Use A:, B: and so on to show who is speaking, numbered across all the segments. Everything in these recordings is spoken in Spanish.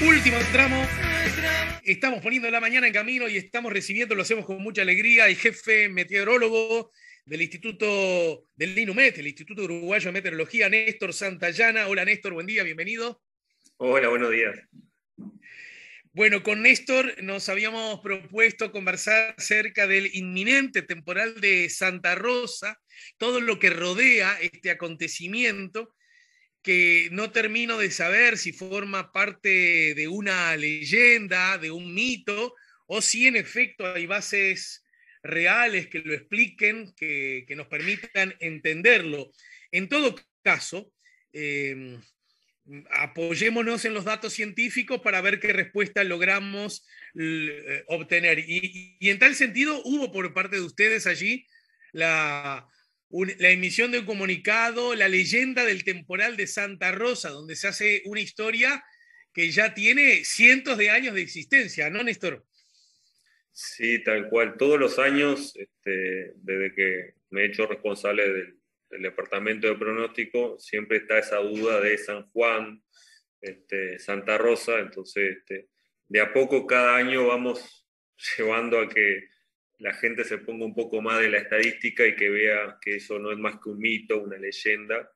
A: Último tramo. Estamos poniendo la mañana en camino y estamos recibiendo, lo hacemos con mucha alegría, el jefe meteorólogo del Instituto del INUMET, el Instituto Uruguayo de Meteorología, Néstor Santayana. Hola Néstor, buen día, bienvenido.
B: Hola, buenos días.
A: Bueno, con Néstor nos habíamos propuesto conversar acerca del inminente temporal de Santa Rosa, todo lo que rodea este acontecimiento que no termino de saber si forma parte de una leyenda, de un mito, o si en efecto hay bases reales que lo expliquen, que, nos permitan entenderlo. En todo caso, em, apoyémonos en los datos científicos para ver qué respuesta logramos eh, obtener. y, en tal sentido, hubo por parte de ustedes allí la, la emisión de un comunicado, la leyenda del temporal de Santa Rosa, donde se hace una historia que ya tiene cientos de años de existencia, ¿no, Néstor?
B: Sí, tal cual. Todos los años, este, desde que me he hecho responsable del, departamento de pronóstico, siempre está esa duda de San Juan, este, Santa Rosa. Entonces, este, de a poco cada año vamos llevando a que la gente se ponga un poco más de la estadística y que vea que eso no es más que un mito, una leyenda,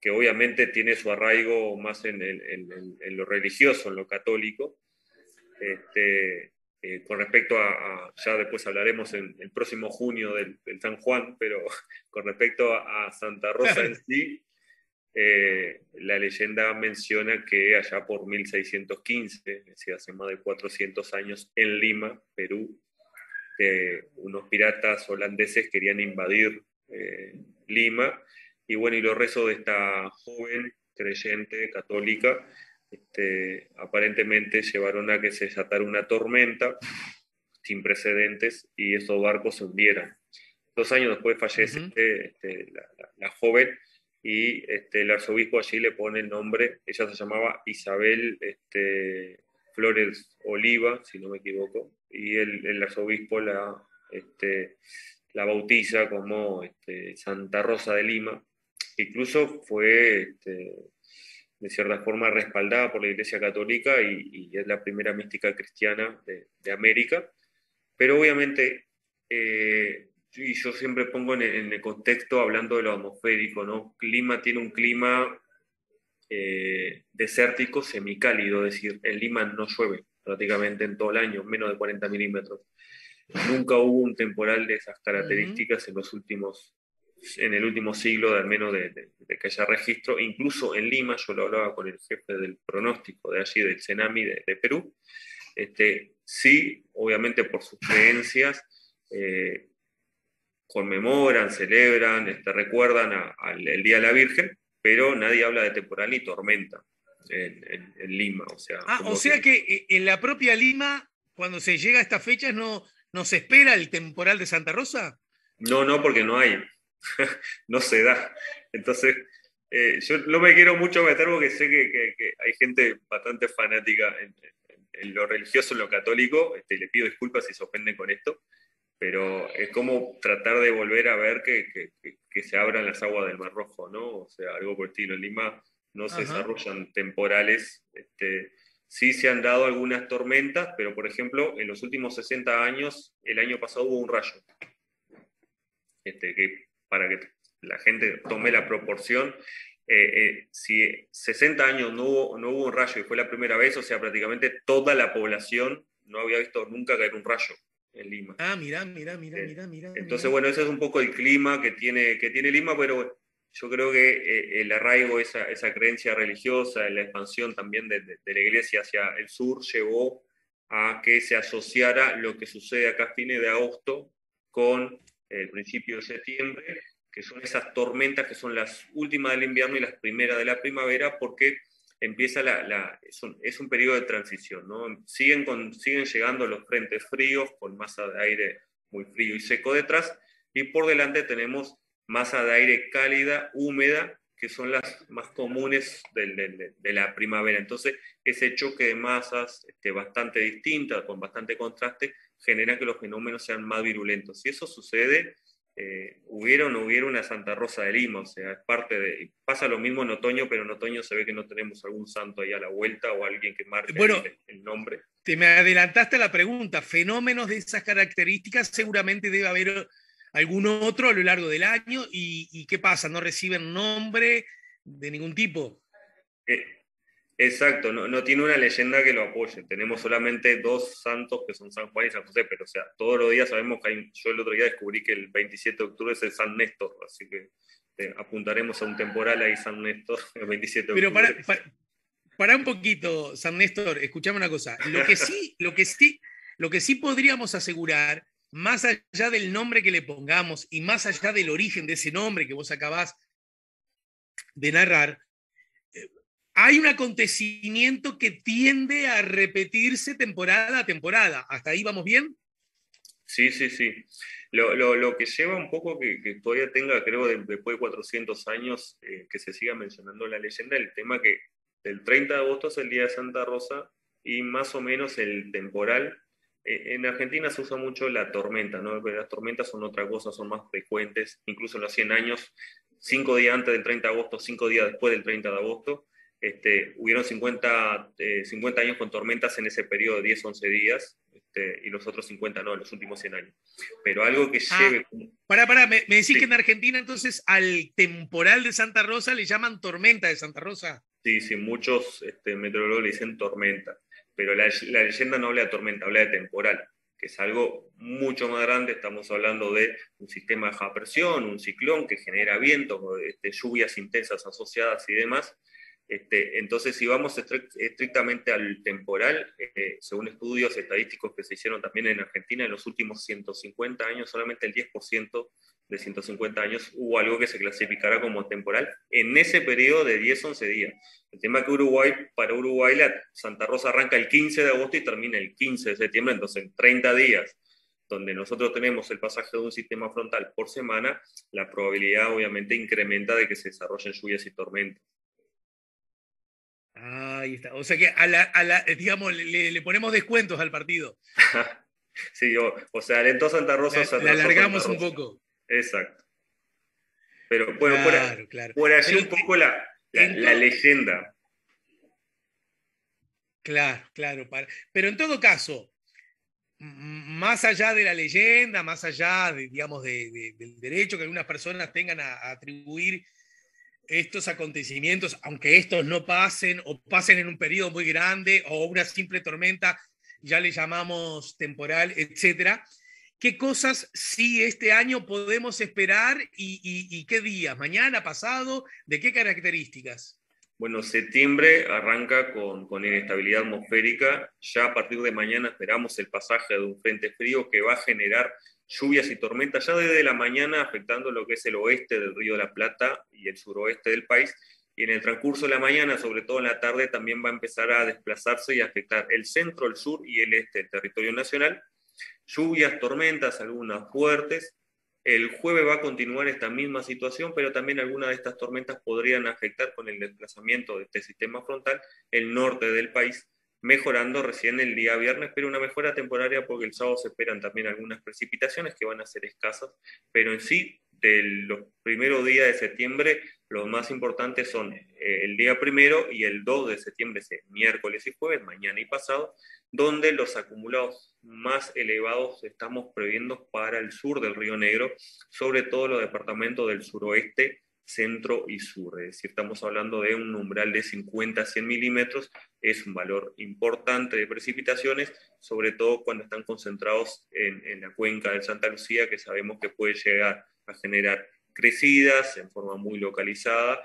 B: que obviamente tiene su arraigo más en, lo religioso, en lo católico. Este, eh, con respecto a, ya después hablaremos en el próximo junio del, San Juan, pero con respecto a, Santa Rosa en sí, eh, la leyenda menciona que allá por 1615, es decir, hace más de 400 años, en Lima, Perú, unos piratas holandeses querían invadir eh, Lima, y bueno, y los rezos de esta joven creyente católica este, aparentemente llevaron a que se desatara una tormenta sin precedentes y esos barcos se hundieran. Dos años después fallece este, la, joven y este, el arzobispo allí le pone el nombre, ella se llamaba Isabel este, Flores Oliva, si no me equivoco, y el, arzobispo la, este, la bautiza como este, Santa Rosa de Lima, incluso fue este, de cierta forma respaldada por la Iglesia Católica y, es la primera mística cristiana de, América, pero obviamente, eh, y yo siempre pongo en el, contexto hablando de lo atmosférico, ¿no? Lima tiene un clima eh, desértico semicálido, es decir, en Lima no llueve prácticamente en todo el año, menos de 40 milímetros. Nunca hubo un temporal de esas características en los últimos, en el último siglo, de al menos de, que haya registro. Incluso en Lima, yo lo hablaba con el jefe del pronóstico de allí, del Cenami de, Perú. Este, sí, obviamente por sus creencias, eh, conmemoran, celebran, este, recuerdan al Día de la Virgen, pero nadie habla de temporal ni tormenta en, Lima. O sea,
A: ah, o sea que... Eh, en la propia Lima, cuando se llega a estas fechas, no, ¿no se espera el temporal de Santa Rosa?
B: No, no, porque no hay. no se da. Entonces, eh, yo no me quiero mucho meter porque sé que, hay gente bastante fanática en, lo religioso, en lo católico. Este, le pido disculpas si se ofenden con esto, pero es como tratar de volver a ver que, se abran las aguas del Mar Rojo, ¿no? O sea, algo por el estilo. En Lima no se desarrollan temporales. Este, sí se han dado algunas tormentas, pero por ejemplo, en los últimos 60 años, el año pasado hubo un rayo. Este, que para que la gente tome la proporción, eh, eh, si 60 años no hubo, no hubo un rayo y fue la primera vez, o sea, prácticamente toda la población no había visto nunca caer un rayo en Lima.
A: Ah, mira, mira, mira, eh, mira, mira.
B: Entonces, bueno, ese es un poco el clima que tiene, que tiene Lima, pero yo creo que eh, el arraigo, esa, esa creencia religiosa, la expansión también de, la iglesia hacia el sur llevó a que se asociara lo que sucede acá a fines de agosto con el principio de septiembre, que son esas tormentas que son las últimas del invierno y las primeras de la primavera, porque empieza la, la es, un, es, un, periodo de transición, ¿no? Siguen, con, siguen llegando los frentes fríos con masa de aire muy frío y seco detrás, y por delante tenemos masa de aire cálida, húmeda, que son las más comunes de, la primavera. Entonces, ese choque de masas este, bastante distintas, con bastante contraste, genera que los fenómenos sean más virulentos. Y eso sucede eh, hubiera o no hubiera una Santa Rosa de Lima, o sea, es parte de... Pasa lo mismo en otoño, pero en otoño se ve que no tenemos algún santo ahí a la vuelta o alguien que marque el, nombre.
A: Te me adelantaste la pregunta, fenómenos de esas características seguramente debe haber algún otro a lo largo del año y, ¿qué pasa? ¿No reciben nombre de ningún tipo?
B: Eh, Exacto, no, tiene una leyenda que lo apoye. Tenemos solamente dos santos que son San Juan y San José, pero o sea, todos los días sabemos que hay, yo el otro día descubrí que el 27 de octubre es el San Néstor, así que eh, apuntaremos a un temporal ahí San Néstor el 27 de octubre.
A: Pero para, para, un poquito, San Néstor, escuchame una cosa. Lo que sí, lo que sí, lo que sí podríamos asegurar, más allá del nombre que le pongamos y más allá del origen de ese nombre que vos acabás de narrar, hay un acontecimiento que tiende a repetirse temporada a temporada. ¿Hasta ahí vamos bien?
B: Sí, sí, sí. Lo, que lleva un poco que, todavía tenga, creo, después de 400 años, eh, que se siga mencionando la leyenda, el tema que el 30 de agosto es el día de Santa Rosa y más o menos el temporal. Eh, en Argentina se usa mucho la tormenta, ¿no? Las tormentas son otra cosa, son más frecuentes, incluso en los 100 años, cinco días antes del 30 de agosto, cinco días después del 30 de agosto, este, hubieron 50, 50 eh, años con tormentas en ese periodo de 10, 11 días, este, y los otros 50 no, en los últimos 100 años. Pero algo que ah, lleve...
A: Para, para, me, decís que en Argentina entonces al temporal de Santa Rosa le llaman tormenta de Santa Rosa.
B: Sí, sí, muchos este, meteorólogos le dicen tormenta, pero la, leyenda no habla de tormenta, habla de temporal que es algo mucho más grande, estamos hablando de un sistema de baja presión, un ciclón que genera viento, este, lluvias intensas asociadas y demás, este, entonces, si vamos estrictamente al temporal, eh, según estudios estadísticos que se hicieron también en Argentina, en los últimos 150 años, solamente el 10% de 150 años hubo algo que se clasificara como temporal en ese periodo de 10-11 días. El tema es que Uruguay, para Uruguay, la Santa Rosa arranca el 15 de agosto y termina el 15 de septiembre, entonces en 30 días donde nosotros tenemos el pasaje de un sistema frontal por semana, la probabilidad obviamente incrementa de que se desarrollen lluvias y tormentas.
A: Ahí está. O sea que a la, digamos, le, ponemos descuentos al partido.
B: sí, o, sea, alentó Santa Rosa.
A: La, alargamos un poco.
B: Exacto. Pero bueno, por, allí un poco la, leyenda.
A: Claro, claro. Pero en todo caso, más allá de la leyenda, más allá de, digamos, del derecho que algunas personas tengan a atribuir estos acontecimientos, aunque estos no pasen o pasen en un periodo muy grande o una simple tormenta, ya le llamamos temporal, etcétera. ¿Qué cosas sí este año podemos esperar y, qué días? ¿Mañana, pasado? ¿De qué características?
B: Bueno, septiembre arranca con, con, inestabilidad atmosférica. Ya a partir de mañana esperamos el pasaje de un frente frío que va a generar lluvias y tormentas ya desde la mañana afectando lo que es el oeste del Río de la Plata y el suroeste del país. Y en el transcurso de la mañana, sobre todo en la tarde, también va a empezar a desplazarse y afectar el centro, el sur y el este del territorio nacional. Lluvias, tormentas, algunas fuertes. El jueves va a continuar esta misma situación, pero también algunas de estas tormentas podrían afectar con el desplazamiento de este sistema frontal el norte del país mejorando recién el día viernes, pero una mejora temporaria porque el sábado se esperan también algunas precipitaciones que van a ser escasas, pero en sí, de los primeros días de septiembre, los más importantes son eh, el día primero y el 2 de septiembre, miércoles y jueves, mañana y pasado, donde los acumulados más elevados estamos previendo para el sur del Río Negro, sobre todo los departamentos del suroeste, centro y sur. Es decir, estamos hablando de un umbral de 50 a 100 milímetros, es un valor importante de precipitaciones, sobre todo cuando están concentrados en, la cuenca de Santa Lucía, que sabemos que puede llegar a generar crecidas en forma muy localizada,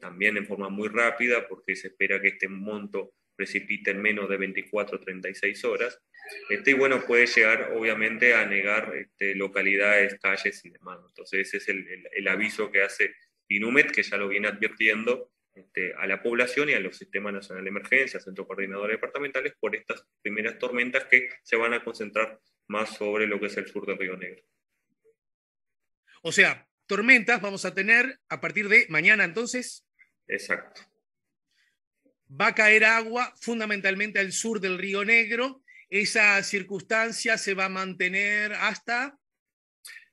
B: también en forma muy rápida, porque se espera que este monto precipite en menos de 24 36 horas. Este, y bueno, puede llegar obviamente a negar este, localidades, calles y demás. Entonces ese es el, aviso que hace INUMET, que ya lo viene advirtiendo este, a la población y a los sistemas nacionales de emergencia, centros coordinadores departamentales, por estas primeras tormentas que se van a concentrar más sobre lo que es el sur del Río Negro.
A: O sea, tormentas vamos a tener a partir de mañana entonces.
B: Exacto.
A: Va a caer agua fundamentalmente al sur del Río Negro. Esa circunstancia se va a mantener hasta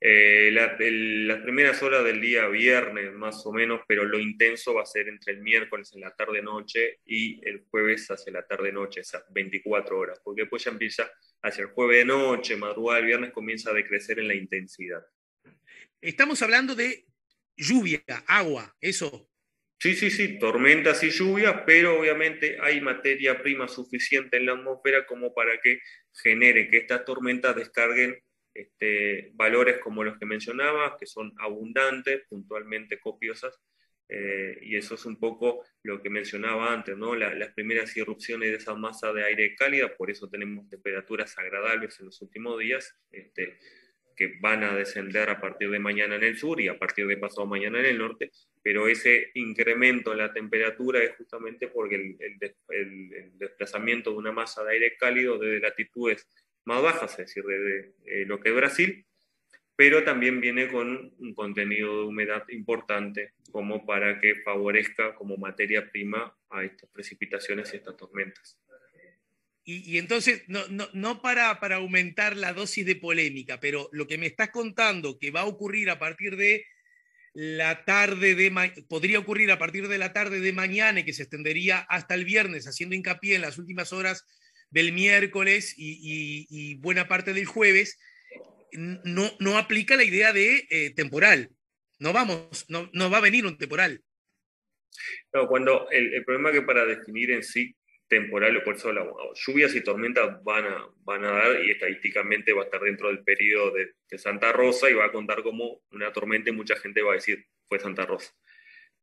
B: Eh, las primeras horas del día viernes, más o menos, pero lo intenso va a ser entre el miércoles en la tarde-noche y el jueves hacia la tarde-noche, esas 24 horas, porque después ya empieza hacia el jueves de noche, madrugada, el viernes comienza a decrecer en la intensidad.
A: Estamos hablando de lluvia, agua, eso.
B: Sí, sí, sí, tormentas y lluvias, pero obviamente hay materia prima suficiente en la atmósfera como para que genere que estas tormentas descarguen este, valores como los que mencionaba, que son abundantes, puntualmente copiosas, eh, y eso es un poco lo que mencionaba antes, ¿no? las primeras irrupciones de esa masa de aire cálida, por eso tenemos temperaturas agradables en los últimos días, este, que van a descender a partir de mañana en el sur y a partir de pasado mañana en el norte, pero ese incremento en la temperatura es justamente porque el, el desplazamiento de una masa de aire cálido desde latitudes más bajas, es decir, de, eh, lo que es Brasil, pero también viene con un contenido de humedad importante como para que favorezca como materia prima a estas precipitaciones y estas tormentas.
A: Y, entonces, no, no, no para, para, aumentar la dosis de polémica, pero lo que me estás contando que va a ocurrir a partir de la tarde de podría ocurrir a partir de la tarde de mañana y que se extendería hasta el viernes, haciendo hincapié en las últimas horas del miércoles y, buena parte del jueves, no, no aplica la idea de eh, temporal. No vamos, no, no, va a venir un temporal.
B: No, cuando el, problema que para definir en sí temporal, o por eso la, lluvias y tormentas van a, van a dar y estadísticamente va a estar dentro del periodo de, de, Santa Rosa y va a contar como una tormenta y mucha gente va a decir fue Santa Rosa.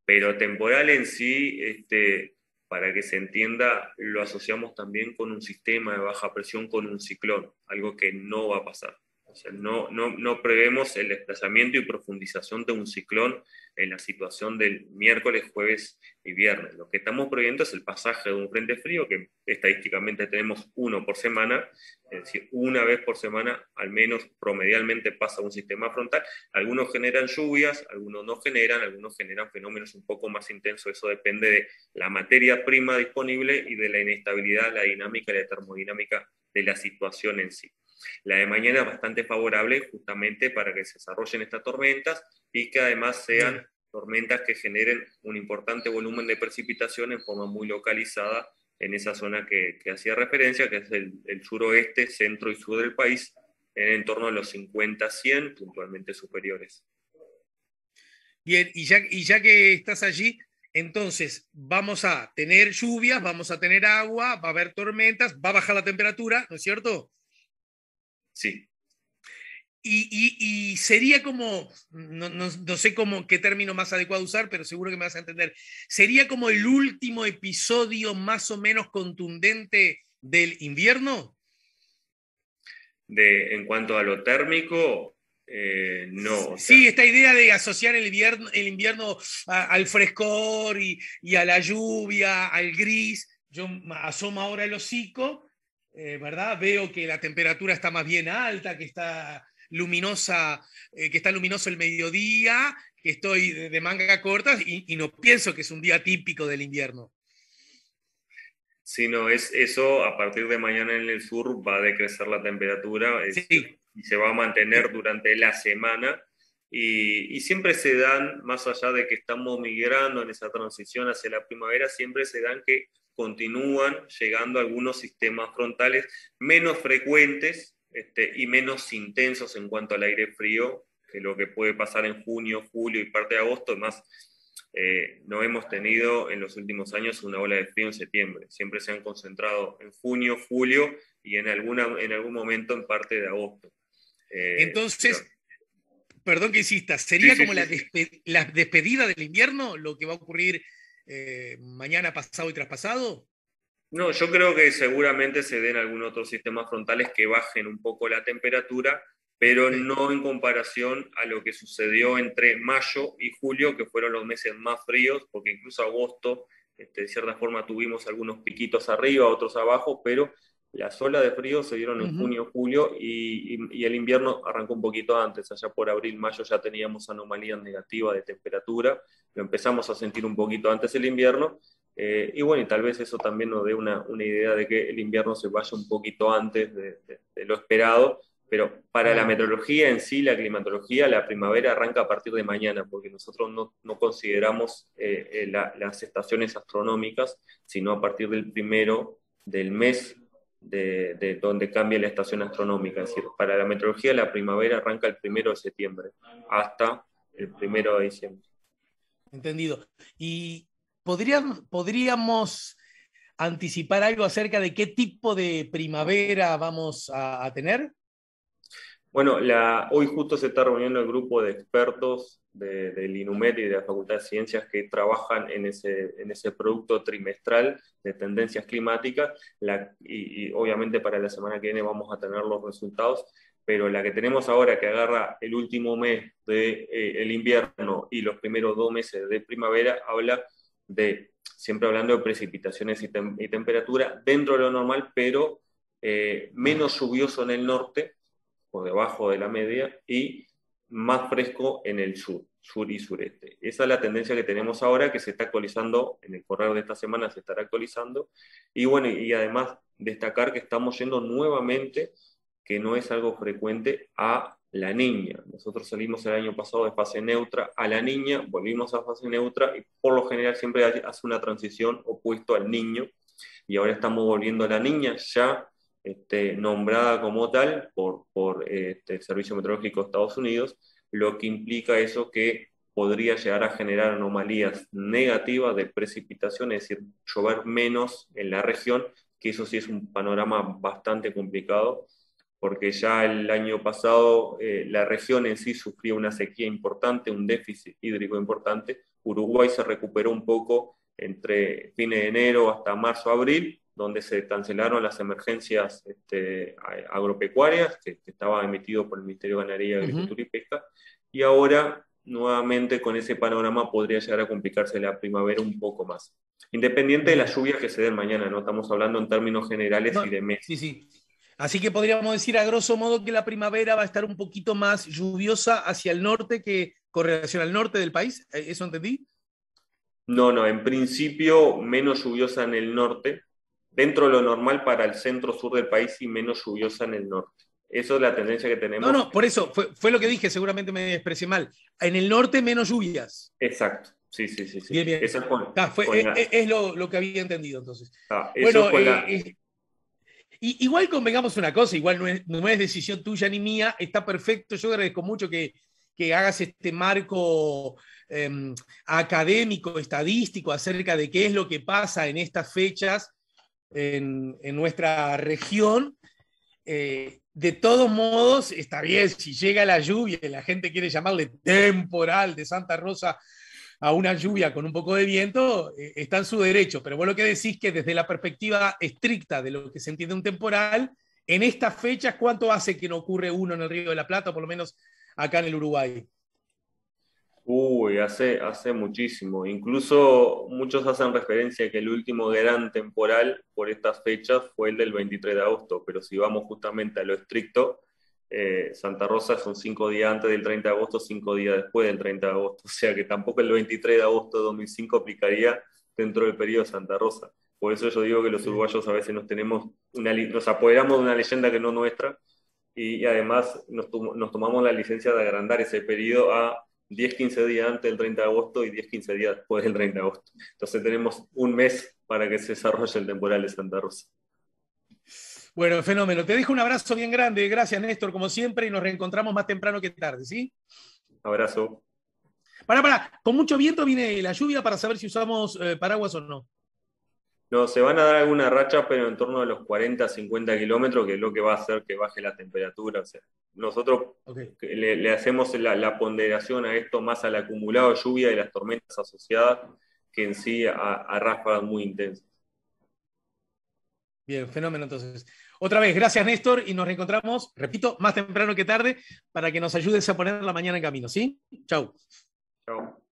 B: Pero temporal en sí, este, para que se entienda, lo asociamos también con un sistema de baja presión, con un ciclón, algo que no va a pasar. O sea, no, prevemos el desplazamiento y profundización de un ciclón en la situación del miércoles, jueves y viernes. Lo que estamos previendo es el pasaje de un frente frío, que estadísticamente tenemos uno por semana, es decir, una vez por semana al menos promedialmente pasa un sistema frontal. Algunos generan lluvias, algunos no generan, algunos generan fenómenos un poco más intensos. Eso depende de la materia prima disponible y de la inestabilidad, la dinámica y la termodinámica de la situación en sí. La de mañana es bastante favorable justamente para que se desarrollen estas tormentas y que además sean tormentas que generen un importante volumen de precipitación en forma muy localizada en esa zona que, hacía referencia, que es el, suroeste, centro y sur del país, en torno a los 50-100, puntualmente superiores.
A: Bien, y ya, y ya que estás allí, entonces vamos a tener lluvias, vamos a tener agua, va a haber tormentas, va a bajar la temperatura, ¿no es cierto?
B: Sí.
A: Y, sería como, no, sé cómo, qué término más adecuado usar, pero seguro que me vas a entender. Sería como el último episodio más o menos contundente del invierno.
B: De, en cuanto a lo térmico, eh, no.
A: sí, esta idea de asociar el invierno, el invierno al frescor y, y, a la lluvia, al gris. Yo asomo ahora el hocico eh, ¿verdad? Veo que la temperatura está más bien alta, que está luminosa, eh, que está luminoso el mediodía, que estoy de, manga corta y, no pienso que es un día típico del invierno.
B: Sí, no, es eso, a partir de mañana en el sur va a decrecer la temperatura y se va a mantener durante la semana. Y, y, siempre se dan, más allá de que estamos migrando en esa transición hacia la primavera, siempre se dan que continúan llegando algunos sistemas frontales menos frecuentes este, y menos intensos en cuanto al aire frío que lo que puede pasar en junio, julio y parte de agosto. Además, eh, no hemos tenido en los últimos años una ola de frío en septiembre. Siempre se han concentrado en junio, julio y en, alguna, en algún momento en parte de agosto.
A: Eh, Entonces, perdón que insista, ¿sería como la, la despedida del invierno lo que va a ocurrir eh, mañana, pasado y traspasado?
B: No, yo creo que seguramente se den algunos otros sistemas frontales que bajen un poco la temperatura, pero no en comparación a lo que sucedió entre mayo y julio, que fueron los meses más fríos, porque incluso agosto, este, de cierta forma, tuvimos algunos piquitos arriba, otros abajo, pero las olas de frío se dieron en junio, julio y, el invierno arrancó un poquito antes, allá por abril, mayo ya teníamos anomalías negativas de temperatura, lo empezamos a sentir un poquito antes el invierno eh, y bueno, y tal vez eso también nos dé una, idea de que el invierno se vaya un poquito antes de, lo esperado, Pero para la meteorología en sí, la climatología, la primavera arranca a partir de mañana, porque nosotros no, consideramos eh, eh, las estaciones astronómicas, sino a partir del primero del mes de, donde cambia la estación astronómica. Es decir, para la meteorología la primavera arranca el primero de septiembre hasta el primero de diciembre.
A: Entendido. ¿Y podríamos anticipar algo acerca de qué tipo de primavera vamos a tener?
B: Bueno, hoy justo se está reuniendo el grupo de expertos del INUMET y de la Facultad de Ciencias que trabajan en ese, en ese producto trimestral de tendencias climáticas. Y, obviamente para la semana que viene vamos a tener los resultados, pero la que tenemos ahora que agarra el último mes del de, eh, invierno y los primeros dos meses de primavera habla de, siempre hablando de precipitaciones y, temperatura dentro de lo normal, pero eh, menos lluvioso en el norte debajo de la media, y más fresco en el sur, sur y sureste. Esa es la tendencia que tenemos ahora, que se está actualizando, en el correo de esta semana se estará actualizando, y bueno, y además destacar que estamos yendo nuevamente, que no es algo frecuente, a la niña. Nosotros salimos el año pasado de fase neutra a la niña, volvimos a fase neutra y por lo general siempre hace una transición opuesto al niño y ahora estamos volviendo a la niña ya este, nombrada como tal por, este, el Servicio Meteorológico de Estados Unidos, lo que implica eso que podría llegar a generar anomalías negativas de precipitación, es decir, llover menos en la región, que eso sí es un panorama bastante complicado, porque ya el año pasado eh, la región en sí sufría una sequía importante, un déficit hídrico importante. Uruguay se recuperó un poco entre fines de enero hasta marzo, abril, donde se cancelaron las emergencias este, agropecuarias que, estaba emitido por el Ministerio de Ganadería, Agricultura y Pesca, y ahora nuevamente con ese panorama podría llegar a complicarse la primavera un poco más. Independiente de las lluvias que se den mañana, no estamos hablando en términos generales y de meses.
A: Sí, sí. Así que podríamos decir a grosso modo que la primavera va a estar un poquito más lluviosa hacia el norte que con relación al norte del país. ¿Eso entendí?
B: No, no, en principio menos lluviosa en el norte, dentro de lo normal para el centro-sur del país y menos lluviosa en el norte. Eso es la tendencia que tenemos.
A: No, no, por eso, fue, lo que dije, seguramente me expresé mal. En el norte menos lluvias.
B: Exacto, sí, sí, sí.
A: Bien, bien. es, lo, que había entendido entonces. Ah, bueno, eh, eh, igual convengamos una cosa, igual no es, decisión tuya ni mía, está perfecto, yo agradezco mucho que, hagas este marco em, académico, estadístico acerca de qué es lo que pasa en estas fechas en, nuestra región. Eh, de todos modos, está bien, si llega la lluvia la gente quiere llamarle temporal de Santa Rosa a una lluvia con un poco de viento, eh, está en su derecho. Pero vos lo que decís que desde la perspectiva estricta de lo que se entiende un temporal, en estas fechas, ¿cuánto hace que no ocurre uno en el Río de la Plata, o por lo menos acá en el Uruguay?
B: Uy, hace, hace muchísimo. Incluso muchos hacen referencia a que el último gran temporal por estas fechas fue el del 23 de agosto, pero si vamos justamente a lo estricto, eh, Santa Rosa son cinco días antes del 30 de agosto, cinco días después del 30 de agosto. O sea que tampoco el 23 de agosto de 2005 aplicaría dentro del periodo de Santa Rosa. Por eso yo digo que los uruguayos a veces nos tenemos una, nos apoderamos de una leyenda que no es nuestra y, además nos, nos tomamos la licencia de agrandar ese periodo a 10-15 días antes del 30 de agosto y 10-15 días después del 30 de agosto. Entonces tenemos un mes para que se desarrolle el temporal de Santa Rosa.
A: Bueno, fenómeno. Te dejo un abrazo bien grande. Gracias, Néstor, como siempre, y nos reencontramos más temprano que tarde, ¿sí?
B: Abrazo.
A: Para, para, con mucho viento viene la lluvia para saber si usamos eh, paraguas o no.
B: No, se van a dar alguna racha, pero en torno a los 40, 50 kilómetros, que es lo que va a hacer que baje la temperatura. O sea, nosotros le, hacemos la, ponderación a esto más al acumulado de lluvia y las tormentas asociadas que en sí a, a ráfagas muy intensas.
A: Bien, fenómeno entonces. Otra vez, gracias Néstor y nos reencontramos, repito, más temprano que tarde para que nos ayudes a poner la mañana en camino, ¿sí? Chau. Chau.